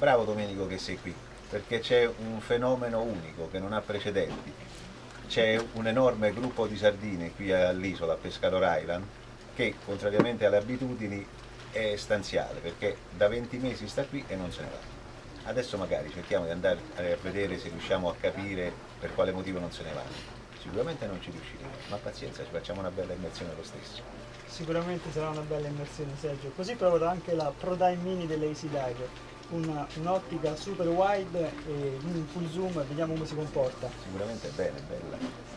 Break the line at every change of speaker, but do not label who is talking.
bravo Domenico che sei qui, perché c'è un fenomeno unico che non ha precedenti. C'è un enorme gruppo di sardine qui all'isola, a Pescador Island, che contrariamente alle abitudini è stanziale, perché da 20 mesi sta qui e non se ne va. Adesso magari cerchiamo di andare a vedere se riusciamo a capire per quale motivo non se ne vanno. Sicuramente non ci riusciremo, ma pazienza, ci facciamo una bella immersione lo stesso.
Sicuramente sarà una bella immersione Sergio, così proverò anche la ProDime Mini dell'Easy Dive, una, un'ottica super wide e un full zoom, vediamo come si comporta.
Sicuramente è è bella.